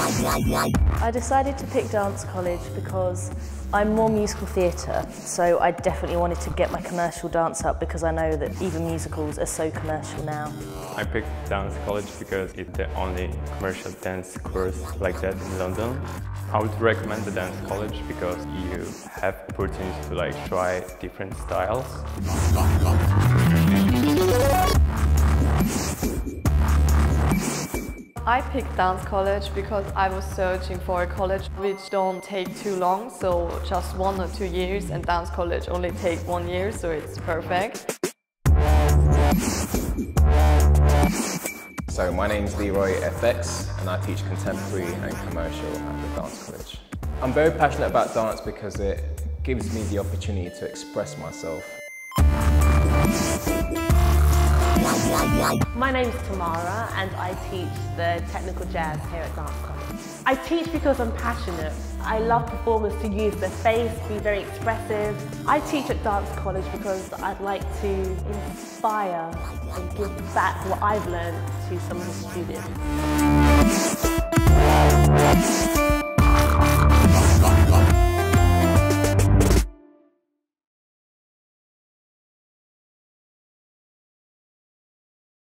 I decided to pick dance college because I'm more musical theatre, so I definitely wanted to get my commercial dance up because I know that even musicals are so commercial now. I picked dance college because it's the only commercial dance course like that in London. I would recommend the dance college because you have opportunities to like try different styles. I picked dance college because I was searching for a college which don't take too long, so just one or two years, and dance college only take one year, so it's perfect. So my name's Leroy FX and I teach contemporary and commercial at the dance college. I'm very passionate about dance because it gives me the opportunity to express myself. My name is Tamara and I teach the technical jazz here at Dance College. I teach because I'm passionate. I love performers to use their face, be very expressive. I teach at Dance College because I'd like to inspire and give back what I've learned to some of the students.